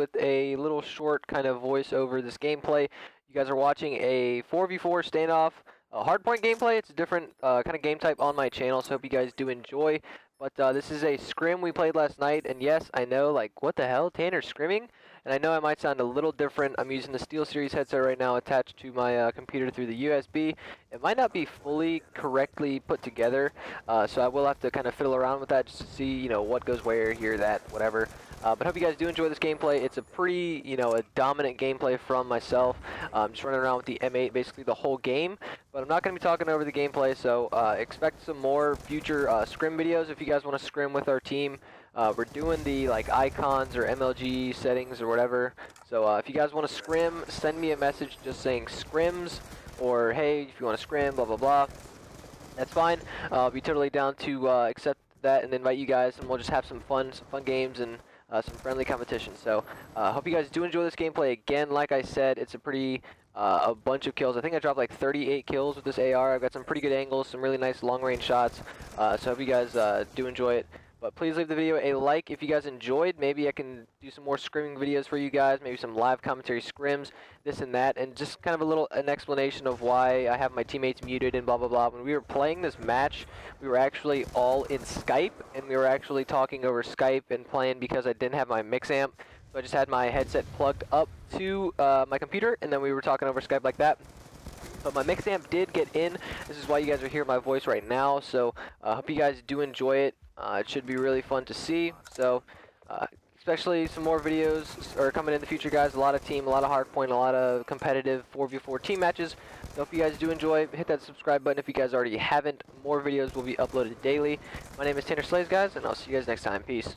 with a little short kind of voice over this gameplay. You guys are watching a 4v4 standoff, hardpoint gameplay. It's a different uh, kind of game type on my channel, so hope you guys do enjoy. But uh, this is a scrim we played last night, and yes, I know, like, what the hell, Tanner scrimming? And I know I might sound a little different. I'm using the SteelSeries headset right now attached to my uh, computer through the USB. It might not be fully correctly put together, uh, so I will have to kind of fiddle around with that just to see, you know, what goes where, here, that, whatever. Uh, but hope you guys do enjoy this gameplay. It's a pretty, you know, a dominant gameplay from myself. I'm just running around with the M8 basically the whole game. But I'm not going to be talking over the gameplay, so uh, expect some more future uh, scrim videos if you guys want to scrim with our team. Uh, we're doing the like icons or MLG settings or whatever. So uh, if you guys want to scrim, send me a message just saying scrims or hey, if you want to scrim, blah blah blah. That's fine. I'll be totally down to uh, accept that and invite you guys, and we'll just have some fun, some fun games and uh, some friendly competition. So I uh, hope you guys do enjoy this gameplay. Again, like I said, it's a pretty uh, a bunch of kills. I think I dropped like 38 kills with this AR. I've got some pretty good angles, some really nice long range shots. Uh, so hope you guys uh, do enjoy it. But please leave the video a like if you guys enjoyed. Maybe I can do some more scrimming videos for you guys. Maybe some live commentary scrims, this and that. And just kind of a little an explanation of why I have my teammates muted and blah, blah, blah. When we were playing this match, we were actually all in Skype. And we were actually talking over Skype and playing because I didn't have my mix amp. So I just had my headset plugged up to uh, my computer. And then we were talking over Skype like that. But my mix amp did get in. This is why you guys are hearing my voice right now. So I uh, hope you guys do enjoy it. Uh, it should be really fun to see. So, uh, especially some more videos are coming in the future, guys. A lot of team, a lot of hardpoint, a lot of competitive 4v4 team matches. So if you guys do enjoy, hit that subscribe button if you guys already haven't. More videos will be uploaded daily. My name is Tanner Slays, guys, and I'll see you guys next time. Peace.